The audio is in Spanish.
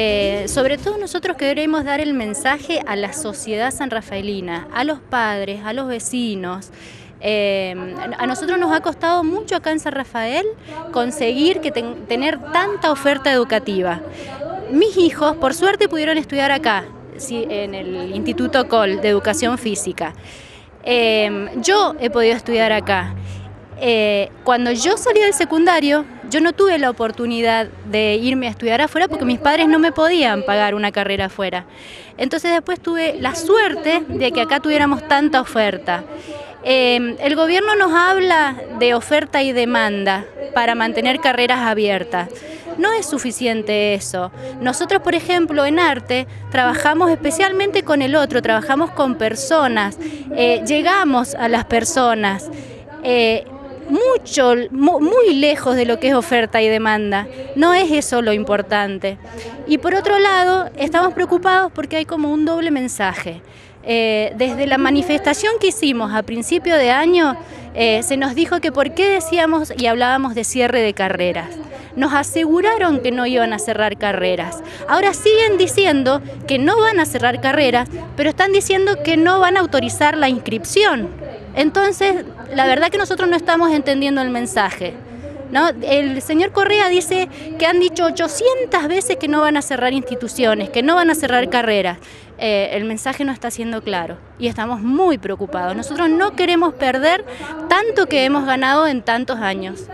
Eh, sobre todo nosotros queremos dar el mensaje a la sociedad sanrafaelina, a los padres, a los vecinos. Eh, a nosotros nos ha costado mucho acá en San Rafael conseguir que tener tanta oferta educativa. Mis hijos, por suerte, pudieron estudiar acá, en el Instituto Col de Educación Física. Eh, yo he podido estudiar acá. cuando yo salí del secundario, yo no tuve la oportunidad de irme a estudiar afuera porque mis padres no me podían pagar una carrera afuera. Entonces después tuve la suerte de que acá tuviéramos tanta oferta. Em, el gobierno nos habla de oferta y demanda para mantener carreras abiertas. No es suficiente eso. Nosotros, por ejemplo, en arte trabajamos especialmente con el otro, trabajamos con personas, eh, llegamos a las personas. Eh, mucho, muy lejos de lo que es oferta y demanda. No es eso lo importante. Y por otro lado, estamos preocupados porque hay como un doble mensaje. Eh, desde la manifestación que hicimos a principio de año, eh, se nos dijo que por qué decíamos y hablábamos de cierre de carreras. Nos aseguraron que no iban a cerrar carreras. Ahora siguen diciendo que no van a cerrar carreras, pero están diciendo que no van a autorizar la inscripción. Entonces, la verdad que nosotros no estamos entendiendo el mensaje. El señor Correa dice que han dicho 800 veces que no van a cerrar instituciones, que no van a cerrar carreras. Eh, el mensaje no está siendo claro y estamos muy preocupados. Nosotros no queremos perder tanto que hemos ganado en tantos años.